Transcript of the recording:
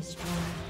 destroyed.